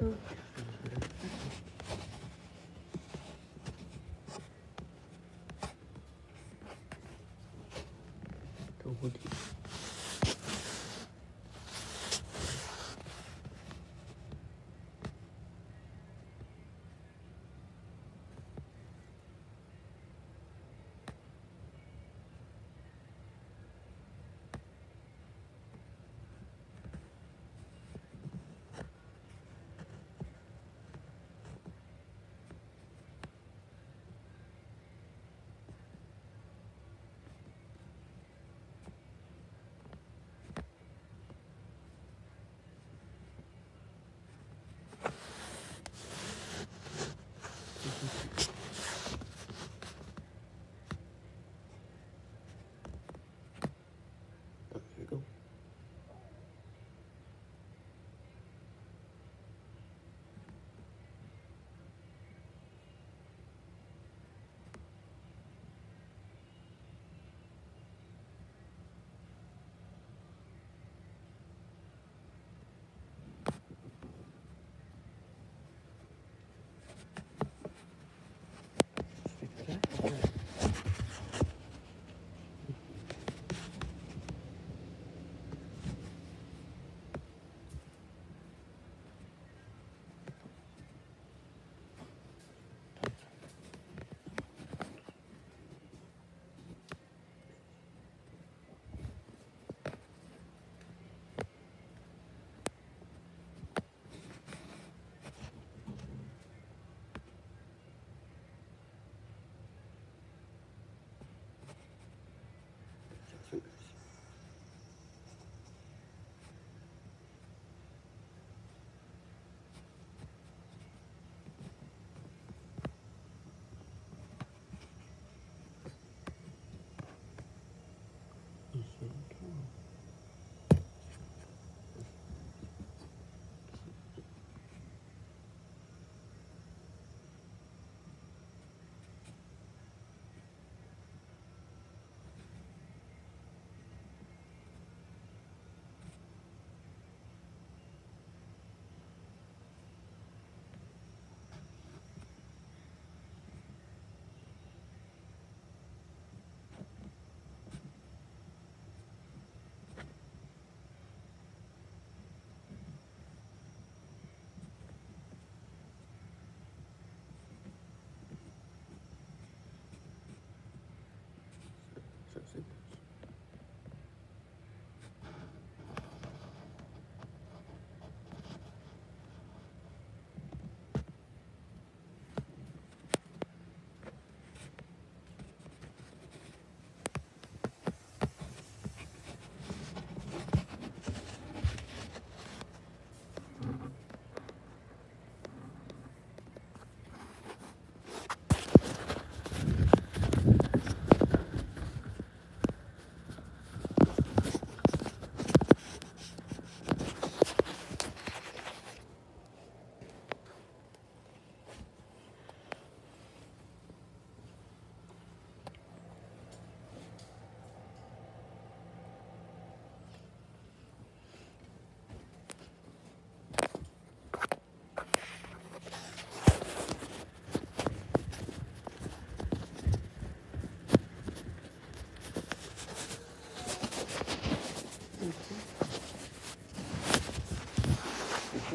嗯。